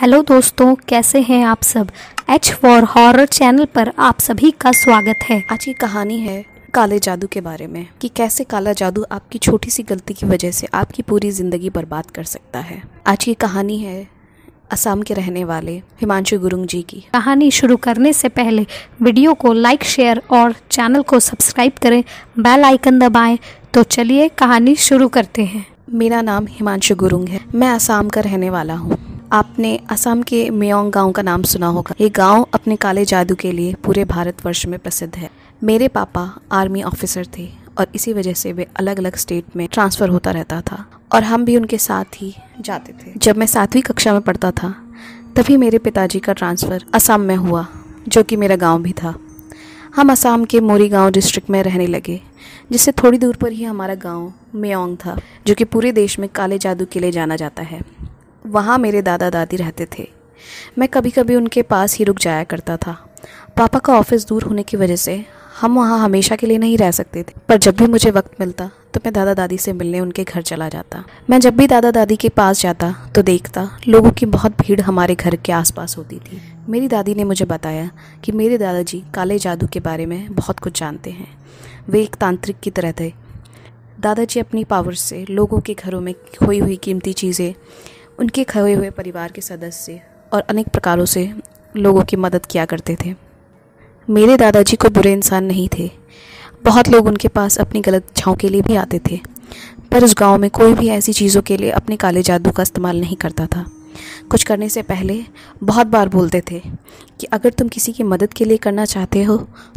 Hello दोस्तों कैसे हैं आप सब? एच फॉर हॉरर चैनल पर आप सभी का स्वागत है। आज की कहानी है काले जादू के बारे में कि कैसे काला जादू आपकी छोटी सी गलती की वजह से आपकी पूरी ज़िंदगी बर्बाद कर सकता है। आज की कहानी है असम के रहने वाले हिमांशु गुरुंग जी की। कहानी शुरू करने से पहले वीडियो को लाइक शेयर और चैनल को सब्सक्राइब करें बेल आइकन दबाएँ। तो चलिए कहानी शुरू करते हैं। मेरा नाम हिमांशु गुरुंग है मैं असम का रहने वाला हूँ। आपने असम के मेयोंग गाँव का नाम सुना होगा। ये गाँव अपने काले जादू के लिए पूरे भारतवर्ष में प्रसिद्ध है। मेरे पापा आर्मी ऑफिसर थे और इसी वजह से वे अलग अलग स्टेट में ट्रांसफ़र होता रहता था और हम भी उनके साथ ही जाते थे। जब मैं सातवीं कक्षा में पढ़ता था, तभी मेरे पिताजी का ट्रांसफ़र असम में हुआ, जो कि मेरा गाँव भी था। हम असम के मोरी गाँव डिस्ट्रिक्ट में रहने लगे, जिससे थोड़ी दूर पर ही हमारा गाँव मेयोंग था, जो कि पूरे देश में काले जादू के लिए जाना जाता है। वहाँ मेरे दादा दादी रहते थे। मैं कभी कभी उनके पास ही रुक जाया करता था। पापा का ऑफ़िस दूर होने की वजह से हम वहाँ हमेशा के लिए नहीं रह सकते थे। पर जब भी मुझे वक्त मिलता तो मैं दादा दादी से मिलने उनके घर चला जाता। मैं जब भी दादा दादी के पास जाता तो देखता, लोगों की बहुत भीड़ हमारे घर के आसपास होती थी। मेरी दादी ने मुझे बताया कि मेरे दादाजी काले जादू के बारे में बहुत कुछ जानते हैं। वे एक तांत्रिक की तरह थे। दादाजी अपनी पावर से लोगों के घरों में खोई हुई कीमती चीज़ें उनके खोए हुए परिवार के सदस्य और अनेक प्रकारों से लोगों की मदद किया करते थे। मेरे दादाजी को बुरे इंसान नहीं थे। बहुत लोग उनके पास अपनी गलत इच्छाओं के लिए भी आते थे, पर उस गाँव में कोई भी ऐसी चीज़ों के लिए अपने काले जादू का इस्तेमाल नहीं करता था। कुछ करने से पहले बहुत बार बोलते थे कि अगर तुम किसी की मदद के लिए करना चाहते हो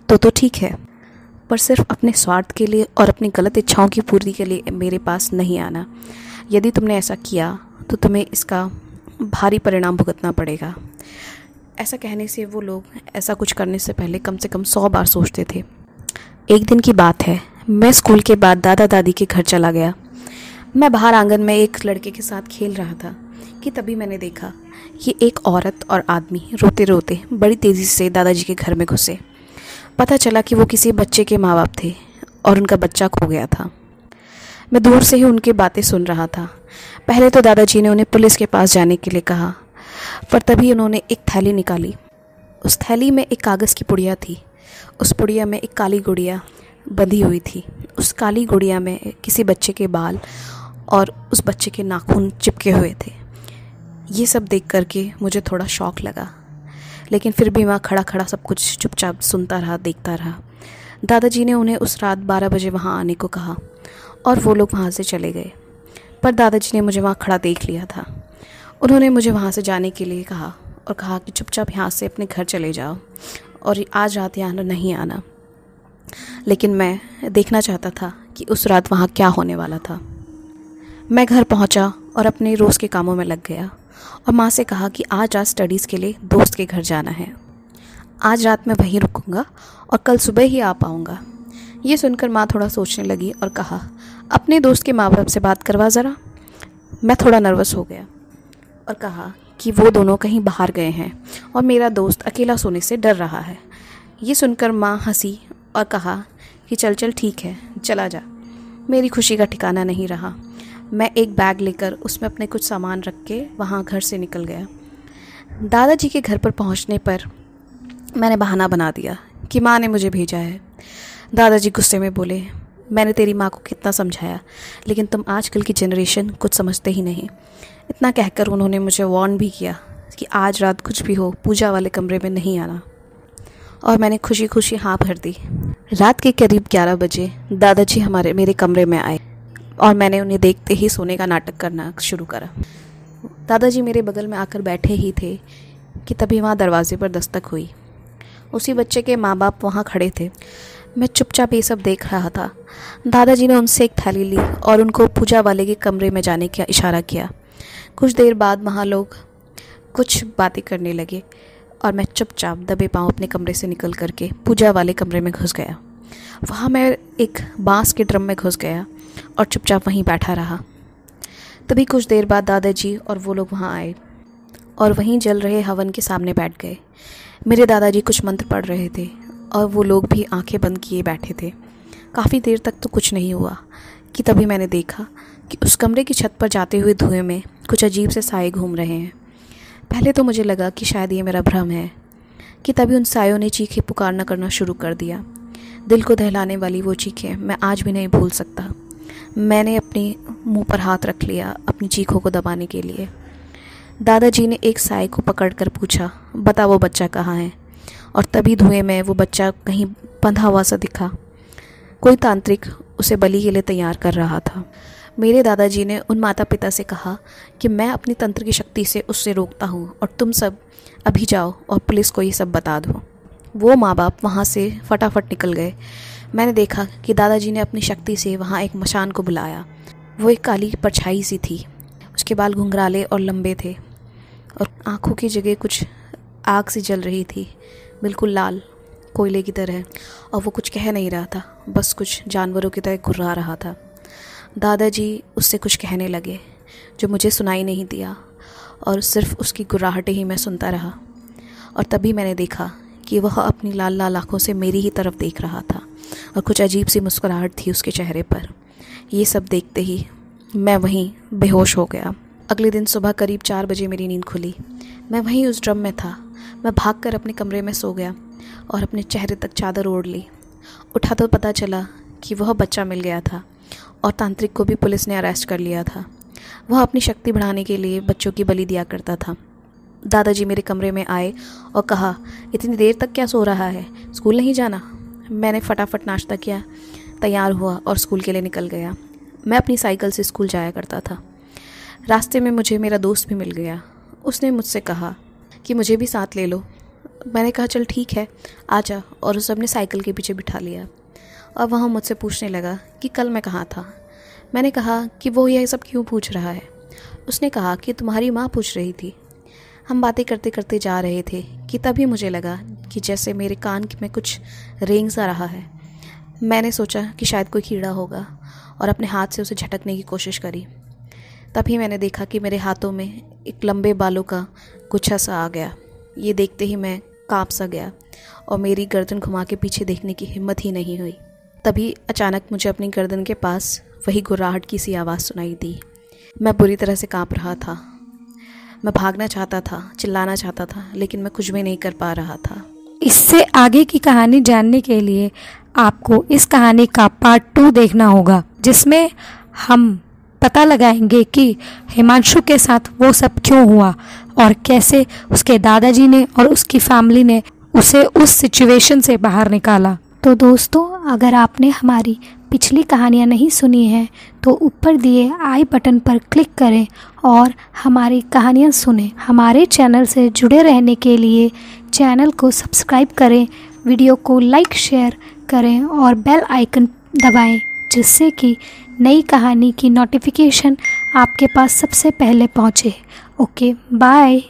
तो तो ठीक है, पर सिर्फ़ अपने स्वार्थ के लिए और अपनी गलत इच्छाओं की पूर्ति के लिए मेरे पास नहीं आना। यदि तुमने ऐसा किया तो तुम्हें इसका भारी परिणाम भुगतना पड़ेगा। ऐसा कहने से वो लोग ऐसा कुछ करने से पहले कम से कम सौ बार सोचते थे। एक दिन की बात है, मैं स्कूल के बाद दादा दादी के घर चला गया। मैं बाहर आँगन में एक लड़के के साथ खेल रहा था, कि तभी मैंने देखा कि एक औरत और आदमी रोते रोते बड़ी तेज़ी से दादाजी के घर में घुसे। पता चला कि वो किसी बच्चे के माँ बाप थे और उनका बच्चा खो गया था। मैं दूर से ही उनकी बातें सुन रहा था। पहले तो दादाजी ने उन्हें पुलिस के पास जाने के लिए कहा, पर तभी उन्होंने एक थैली निकाली। उस थैली में एक कागज़ की पुड़िया थी। उस पुड़िया में एक काली गुड़िया बंधी हुई थी। उस काली गुड़िया में किसी बच्चे के बाल और उस बच्चे के नाखून चिपके हुए थे। ये सब देख करके मुझे थोड़ा शौक लगा, लेकिन फिर भी वहाँ खड़ा खड़ा सब कुछ चुपचाप सुनता रहा, देखता रहा। दादाजी ने उन्हें उस रात बारह बजे वहाँ आने को कहा और वो लोग वहाँ से चले गए। पर दादाजी ने मुझे वहाँ खड़ा देख लिया था। उन्होंने मुझे वहाँ से जाने के लिए कहा और कहा कि चुपचाप यहाँ से अपने घर चले जाओ और आज रात यहाँ नहीं आना। लेकिन मैं देखना चाहता था कि उस रात वहाँ क्या होने वाला था। मैं घर पहुँचा और अपने रोज़ के कामों में लग गया और माँ से कहा कि आज आज स्टडीज़ के लिए दोस्त के घर जाना है। आज रात मैं वहीं रुकूँगा और कल सुबह ही आ पाऊँगा। ये सुनकर माँ थोड़ा सोचने लगी और कहा, अपने दोस्त के माँ बाप से बात करवा ज़रा। मैं थोड़ा नर्वस हो गया। और कहा कि वो दोनों कहीं बाहर गए हैं और मेरा दोस्त अकेला सोने से डर रहा है। ये सुनकर माँ हँसी और कहा कि, चल चल, ठीक है, चला जा। मेरी खुशी का ठिकाना नहीं रहा। मैं एक बैग लेकर उसमें अपने कुछ सामान रख के वहाँ घर से निकल गया। दादाजी के घर पर पहुँचने पर मैंने बहाना बना दिया कि माँ ने मुझे भेजा है। दादाजी गुस्से में बोले, मैंने तेरी माँ को कितना समझाया, लेकिन तुम आजकल की जनरेशन कुछ समझते ही नहीं। इतना कहकर उन्होंने मुझे वार्न भी किया कि आज रात कुछ भी हो, पूजा वाले कमरे में नहीं आना। और मैंने खुशी खुशी हाँ भर दी। रात के करीब ग्यारह बजे दादाजी हमारे, मेरे कमरे में आए और मैंने उन्हें देखते ही सोने का नाटक करना शुरू करा। दादाजी मेरे बगल में आकर बैठे ही थे कि तभी वहाँ दरवाजे पर दस्तक हुई। उसी बच्चे के माँ बाप वहाँ खड़े थे। मैं चुपचाप ये सब देख रहा था। दादाजी ने उनसे एक थैली ली और उनको पूजा वाले के कमरे में जाने का इशारा किया। कुछ देर बाद वहाँ लोग कुछ बातें करने लगे और मैं चुपचाप दबे पाँव अपने कमरे से निकल करके पूजा वाले कमरे में घुस गया। वहाँ मैं एक बाँस के ड्रम में घुस गया और चुपचाप वहीं बैठा रहा। तभी कुछ देर बाद दादाजी और वो लोग वहाँ आए। और वहीं जल रहे हवन के सामने बैठ गए। मेरे दादाजी कुछ मंत्र पढ़ रहे थे और वो लोग भी आँखें बंद किए बैठे थे। काफ़ी देर तक तो कुछ नहीं हुआ कि तभी मैंने देखा कि उस कमरे की छत पर जाते हुए धुएँ में कुछ अजीब से साए घूम रहे हैं। पहले तो मुझे लगा कि शायद ये मेरा भ्रम है कि तभी उन सायों ने चीखें पुकारना करना शुरू कर दिया। दिल को दहलाने वाली वो चीखें मैं आज भी नहीं भूल सकता। मैंने अपने मुँह पर हाथ रख लिया अपनी चीखों को दबाने के लिए। दादाजी ने एक साय को पकड़कर पूछा, बता वो बच्चा कहाँ है? और तभी धुएँ में वो बच्चा कहीं बंधा हुआ सा दिखा। कोई तांत्रिक उसे बलि के लिए तैयार कर रहा था। मेरे दादाजी ने उन माता पिता से कहा कि मैं अपनी तंत्र की शक्ति से उससे रोकता हूँ और तुम सब अभी जाओ और पुलिस को ये सब बता दो। वो माँ बाप वहाँ से फटाफट निकल गए। मैंने देखा कि दादाजी ने अपनी शक्ति से वहाँ एक मशान को बुलाया। वो एक काली परछाई सी थी। उसके बाल घुंघराले और लंबे थे। और आँखों की जगह कुछ आग सी जल रही थी, बिल्कुल लाल, कोयले की तरह। और वो कुछ कह नहीं रहा था, बस कुछ जानवरों की तरह घुर्रा रहा था। दादाजी उससे कुछ कहने लगे, जो मुझे सुनाई नहीं दिया, और सिर्फ़ उसकी गुर्राहटें ही मैं सुनता रहा। और तभी मैंने देखा कि वह अपनी लाल लाल आँखों से मेरी ही तरफ़ देख रहा था, और कुछ अजीब सी मुस्कुराहट थी उसके चेहरे पर। ये सब देखते ही मैं वहीं बेहोश हो गया। अगले दिन सुबह करीब चार बजे मेरी नींद खुली। मैं वहीं उस ड्रम में था। मैं भागकर अपने कमरे में सो गया और अपने चेहरे तक चादर ओढ़ ली। उठा तो पता चला कि वह बच्चा मिल गया था और तांत्रिक को भी पुलिस ने अरेस्ट कर लिया था। वह अपनी शक्ति बढ़ाने के लिए बच्चों की बलि दिया करता था। दादाजी मेरे कमरे में आए और कहा, इतनी देर तक क्या सो रहा है? स्कूल नहीं जाना? मैंने फटाफट नाश्ता किया, तैयार हुआ और स्कूल के लिए निकल गया। मैं अपनी साइकिल से स्कूल जाया करता था। रास्ते में मुझे मेरा दोस्त भी मिल गया। उसने मुझसे कहा कि मुझे भी साथ ले लो। मैंने कहा, चल ठीक है, आ जा। और उस अपने साइकिल के पीछे बिठा लिया। और वह मुझसे पूछने लगा कि कल मैं कहाँ था। मैंने कहा कि वो यह सब क्यों पूछ रहा है? उसने कहा कि तुम्हारी माँ पूछ रही थी। हम बातें करते करते जा रहे थे कि तभी मुझे लगा कि जैसे मेरे कान में कुछ रेंग सा रहा है। मैंने सोचा कि शायद कोई कीड़ा होगा और अपने हाथ से उसे झटकने की कोशिश करी। तभी मैंने देखा कि मेरे हाथों में एक लंबे बालों का गुच्छा सा आ गया। ये देखते ही मैं काँप सा गया और मेरी गर्दन घुमा के पीछे देखने की हिम्मत ही नहीं हुई। तभी अचानक मुझे अपनी गर्दन के पास वही गुर्राहट की सी आवाज़ सुनाई दी। मैं बुरी तरह से काँप रहा था। मैं भागना चाहता था, चिल्लाना चाहता था, लेकिन मैं कुछ भी नहीं कर पा रहा था। इससे आगे की कहानी जानने के लिए आपको इस कहानी का पार्ट टू देखना होगा, जिसमें हम पता लगाएँगे कि हिमांशु के साथ वो सब क्यों हुआ और कैसे उसके दादाजी ने और उसकी फैमिली ने उसे उस सिचुएशन से बाहर निकाला। तो दोस्तों, अगर आपने हमारी पिछली कहानियाँ नहीं सुनी हैं तो ऊपर दिए आई बटन पर क्लिक करें और हमारी कहानियाँ सुनें। हमारे चैनल से जुड़े रहने के लिए चैनल को सब्सक्राइब करें, वीडियो को लाइक, शेयर करें और बेल आइकन दबाएँ। जिससे कि नई कहानी की नोटिफिकेशन आपके पास सबसे पहले पहुँचे। Okay bye